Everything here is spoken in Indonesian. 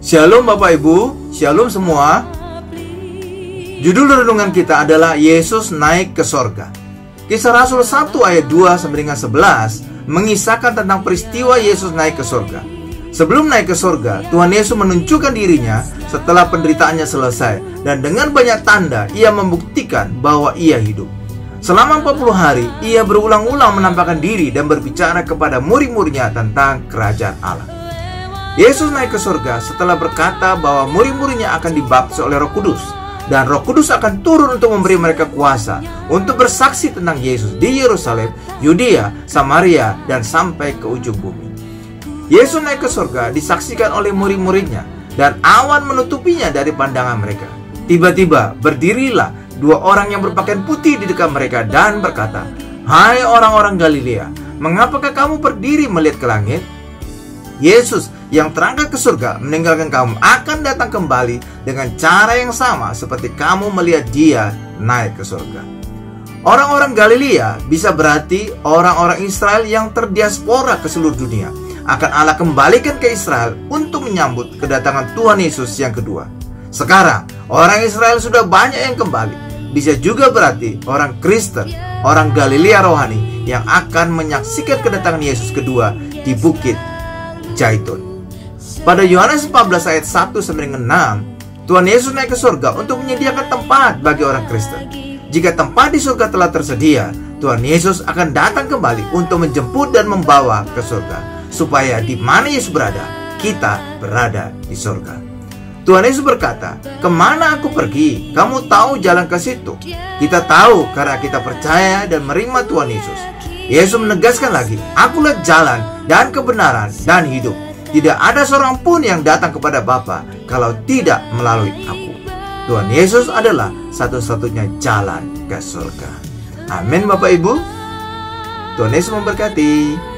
Shalom Bapak Ibu, Shalom semua. Judul renungan kita adalah Yesus naik ke sorga. Kisah Rasul 1 ayat 2 sampai dengan 11 mengisahkan tentang peristiwa Yesus naik ke sorga. Sebelum naik ke sorga, Tuhan Yesus menunjukkan dirinya setelah penderitaannya selesai dan dengan banyak tanda ia membuktikan bahwa ia hidup. Selama 40 hari, ia berulang-ulang menampakkan diri dan berbicara kepada murid-muridnya tentang kerajaan Allah. Yesus naik ke surga setelah berkata bahwa murid-muridnya akan dibaptis oleh Roh Kudus dan Roh Kudus akan turun untuk memberi mereka kuasa untuk bersaksi tentang Yesus di Yerusalem, Yudea, Samaria, dan sampai ke ujung bumi. Yesus naik ke surga disaksikan oleh murid-muridnya dan awan menutupinya dari pandangan mereka. Tiba-tiba berdirilah dua orang yang berpakaian putih di dekat mereka dan berkata, "Hai orang-orang Galilea, mengapakah kamu berdiri melihat ke langit?" Yesus yang terangkat ke surga meninggalkan kamu akan datang kembali dengan cara yang sama seperti kamu melihat dia naik ke surga. Orang-orang Galilea bisa berarti orang-orang Israel yang terdiaspora ke seluruh dunia. Akan Allah kembalikan ke Israel untuk menyambut kedatangan Tuhan Yesus yang kedua. Sekarang, orang Israel sudah banyak yang kembali. Bisa juga berarti orang Kristen, orang Galilea rohani yang akan menyaksikan kedatangan Yesus kedua di bukit Zaitun. Pada Yohanes 14 ayat 1 sampai dengan 6, Tuhan Yesus naik ke surga untuk menyediakan tempat bagi orang Kristen. Jika tempat di surga telah tersedia, Tuhan Yesus akan datang kembali untuk menjemput dan membawa ke surga, supaya di mana Yesus berada, kita berada di surga. Tuhan Yesus berkata, "Ke mana aku pergi? Kamu tahu jalan ke situ." Kita tahu karena kita percaya dan menerima Tuhan Yesus. Yesus menegaskan lagi, Akulah jalan dan kebenaran dan hidup. Tidak ada seorang pun yang datang kepada Bapa kalau tidak melalui aku. Tuhan Yesus adalah satu-satunya jalan ke surga. Amin Bapak Ibu. Tuhan Yesus memberkati.